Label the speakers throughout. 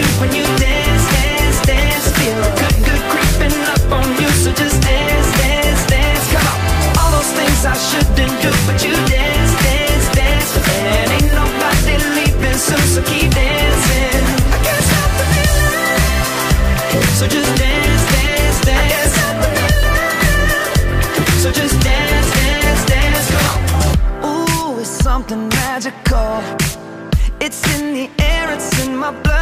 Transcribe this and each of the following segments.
Speaker 1: When you dance, dance, dance. Feel good, good creeping up on you. So just dance, dance, dance. Come on. All those things I shouldn't do, but you dance, dance, dance. Ain't nobody leaving soon, so keep dancing. I can't stop the feeling. So just dance, dance, dance. I can't stop the feeling. So just dance, dance, dance. Come on. Ooh, it's something magical. It's in the air, it's in my blood,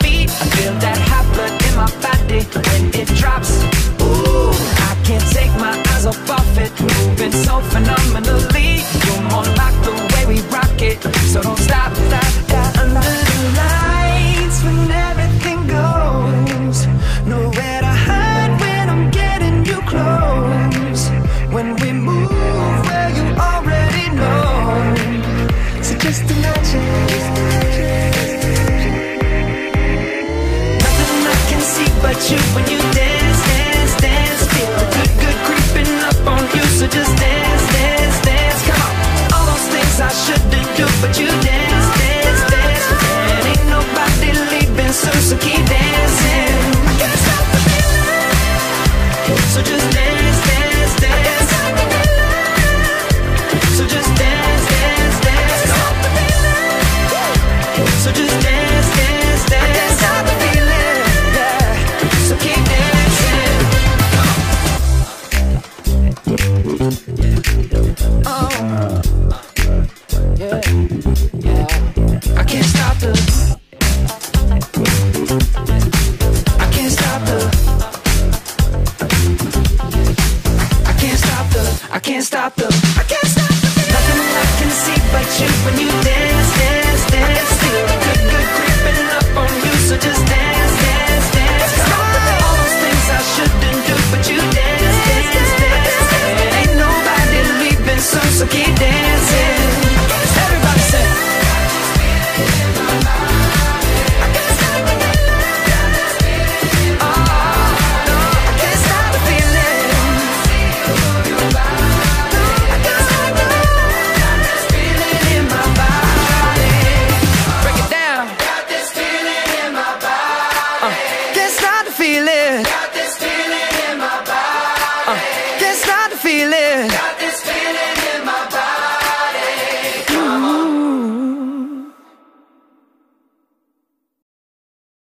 Speaker 1: but you did. stop them. I can't stop the feeling. Nothing I can see but you when you dance, dance, dance. Feel the good, good creeping up on you, so just dance.